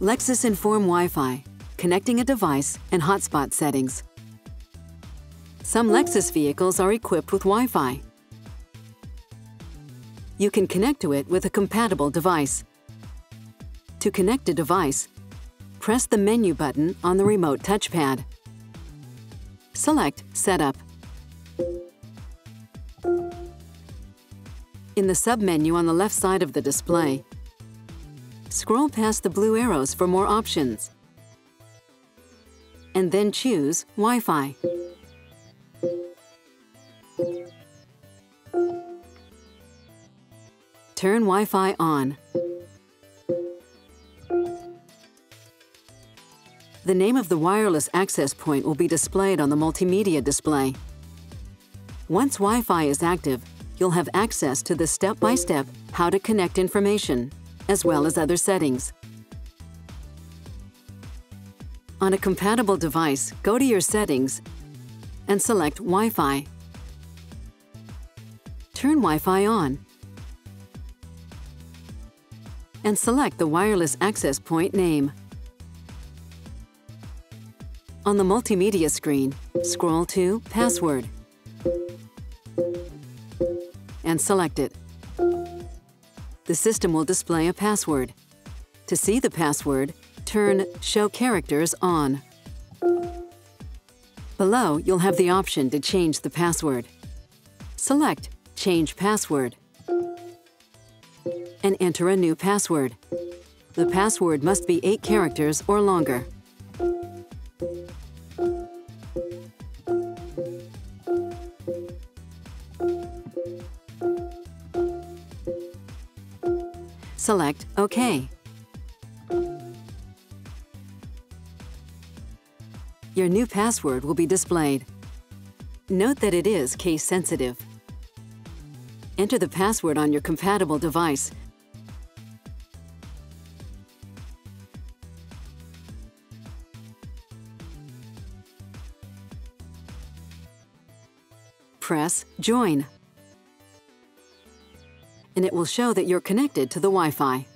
Lexus Enform Wi-Fi, connecting a device and hotspot settings. Some Lexus vehicles are equipped with Wi-Fi. You can connect to it with a compatible device. To connect a device, press the menu button on the remote touchpad. Select Setup. In the submenu on the left side of the display, scroll past the blue arrows for more options, and then choose Wi-Fi. Turn Wi-Fi on. The name of the wireless access point will be displayed on the multimedia display. Once Wi-Fi is active, you'll have access to the step-by-step -step how to connect information, as well as other settings. On a compatible device, go to your settings and select Wi-Fi. Turn Wi-Fi on and select the wireless access point name. On the multimedia screen, scroll to Password and select it. The system will display a password. To see the password, turn Show Characters on. Below, you'll have the option to change the password. Select Change Password and enter a new password. The password must be 8 characters or longer. Select OK. Your new password will be displayed. Note that it is case sensitive. Enter the password on your compatible device press Join. And it will show that you're connected to the Wi-Fi.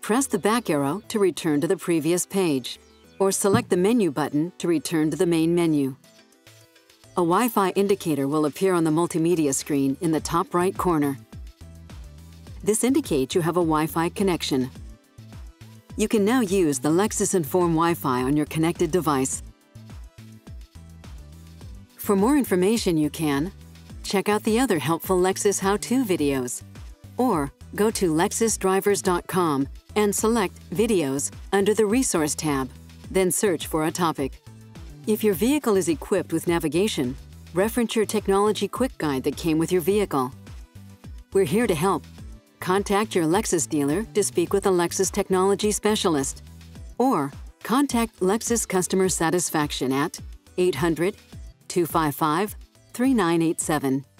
Press the back arrow to return to the previous page, or select the menu button to return to the main menu. A Wi-Fi indicator will appear on the multimedia screen in the top right corner. This indicates you have a Wi-Fi connection. You can now use the Lexus Enform Wi-Fi on your connected device for more information you can check out the other helpful Lexus how-to videos or go to lexusdrivers.com and select Videos under the Resource tab, then search for a topic. If your vehicle is equipped with navigation, reference your Technology Quick Guide that came with your vehicle. We're here to help. Contact your Lexus dealer to speak with a Lexus technology specialist or contact Lexus Customer Satisfaction at 800 255 3987.